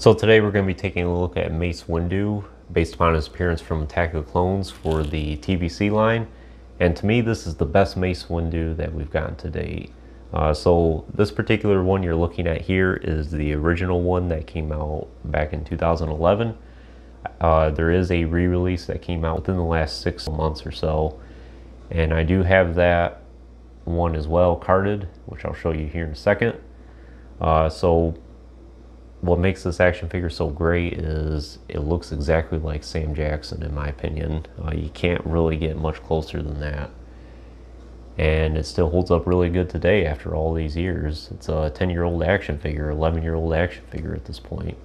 So today we're going to be taking a look at Mace Windu based upon his appearance from Attack of the Clones for the TVC line. And to me, this is the best Mace Windu that we've gotten to date. Uh, so this particular one you're looking at here is the original one that came out back in 2011. Uh, there is a re-release that came out within the last six months or so. And I do have that one as well carded, which I'll show you here in a second. Uh, so what makes this action figure so great is it looks exactly like Sam Jackson in my opinion. Uh, you can't really get much closer than that. And it still holds up really good today after all these years. It's a 10 year old action figure, 11 year old action figure at this point.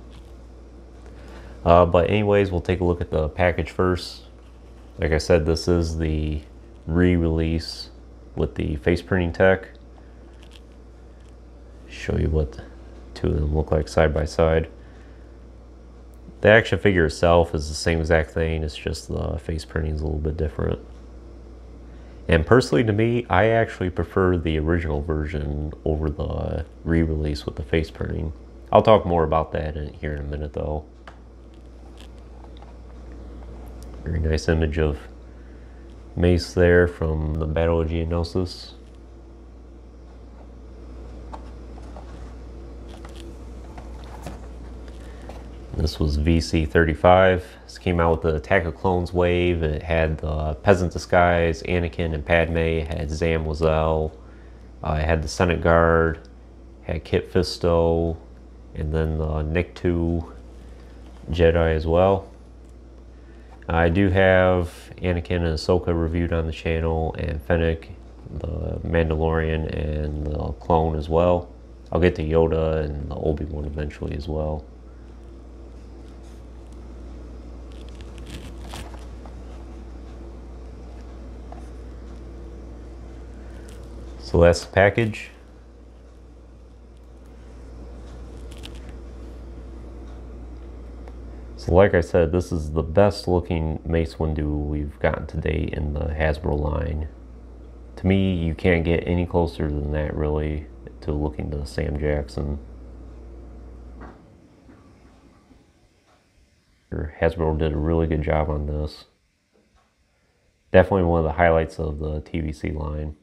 Uh, but anyways, we'll take a look at the package first. Like I said, this is the re-release with the face printing tech. Show you what two of them look like side by side. The action figure itself is the same exact thing, it's just the face printing is a little bit different. And personally to me, I actually prefer the original version over the re-release with the face printing. I'll talk more about that in, here in a minute though. Very nice image of Mace there from the Battle of Geonosis. This was VC35. This came out with the Attack of Clones wave. It had the Peasant Disguise, Anakin and Padme. It had Zam Wesell. Uh, it had the Senate Guard. had Kit Fisto. And then the Nikto Jedi as well. I do have Anakin and Ahsoka reviewed on the channel, and Fennec, the Mandalorian, and the clone as well. I'll get to Yoda and the Obi-Wan eventually as well. That's package. So like I said, this is the best looking Mace Windu we've gotten to date in the Hasbro line. To me, you can't get any closer than that really to looking to Sam Jackson. Hasbro did a really good job on this. Definitely one of the highlights of the TVC line.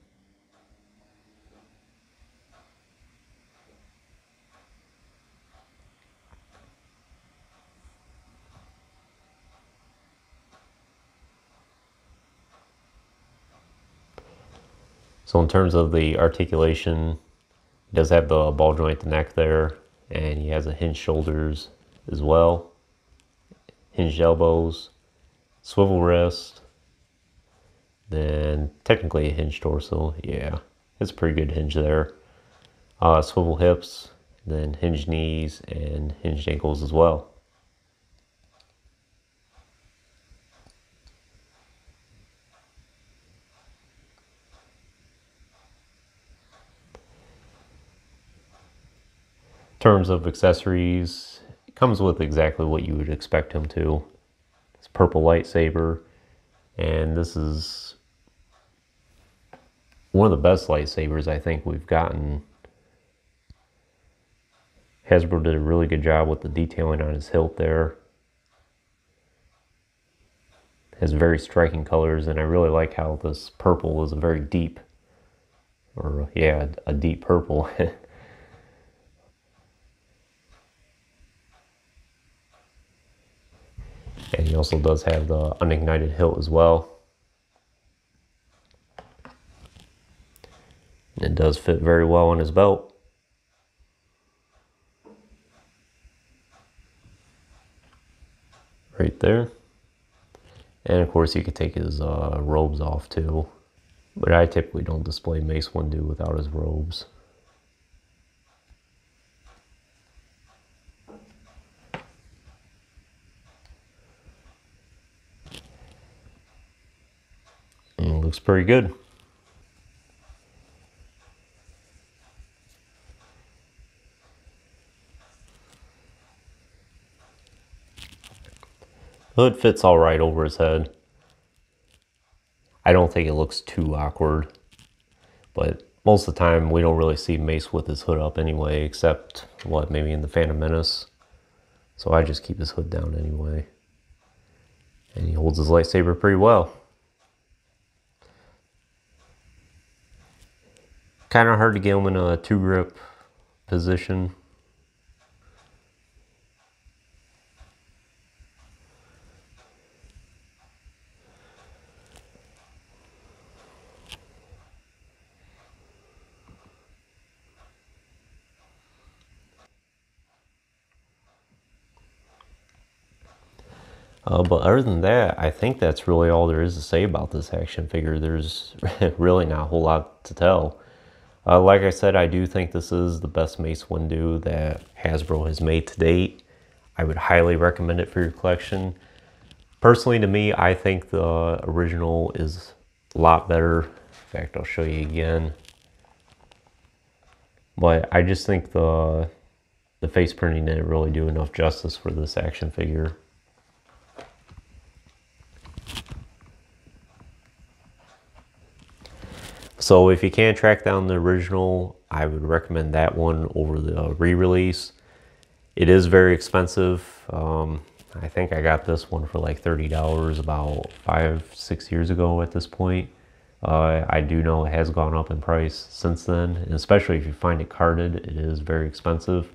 So in terms of the articulation, he does have the ball joint the neck there, and he has a hinged shoulders as well, hinged elbows, swivel wrist, then technically a hinged torso. Yeah, it's a pretty good hinge there. Uh, swivel hips, then hinged knees and hinged ankles as well. Terms of accessories, it comes with exactly what you would expect him to. It's purple lightsaber, and this is one of the best lightsabers I think we've gotten. Hasbro did a really good job with the detailing on his hilt there. Has very striking colors, and I really like how this purple is a very deep, or yeah, a deep purple. And he also does have the unignited hilt as well. It does fit very well on his belt. Right there. And of course you could take his uh, robes off too. But I typically don't display Mace Windu without his robes. Looks pretty good. Hood fits all right over his head. I don't think it looks too awkward, but most of the time we don't really see Mace with his hood up anyway, except what, maybe in the Phantom Menace. So I just keep his hood down anyway. And he holds his lightsaber pretty well. Kind of hard to get him in a two grip position. Uh, but other than that, I think that's really all there is to say about this action figure. There's really not a whole lot to tell. Uh, like I said, I do think this is the best Mace Windu that Hasbro has made to date. I would highly recommend it for your collection. Personally, to me, I think the original is a lot better. In fact, I'll show you again. But I just think the the face printing didn't really do enough justice for this action figure. So if you can't track down the original, I would recommend that one over the re-release. It is very expensive. Um, I think I got this one for like $30 about five, six years ago at this point. Uh, I do know it has gone up in price since then, and especially if you find it carded, it is very expensive.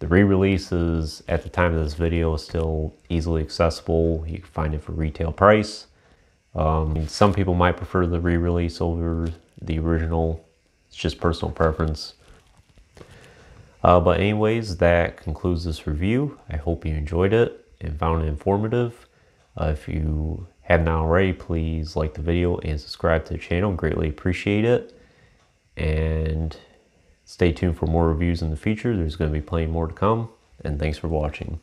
The re-release is, at the time of this video, still easily accessible. You can find it for retail price. Um, some people might prefer the re-release over the original. It's just personal preference. Uh, but anyways, that concludes this review. I hope you enjoyed it and found it informative. Uh, if you haven't already, please like the video and subscribe to the channel. Greatly appreciate it. And stay tuned for more reviews in the future. There's going to be plenty more to come. And thanks for watching.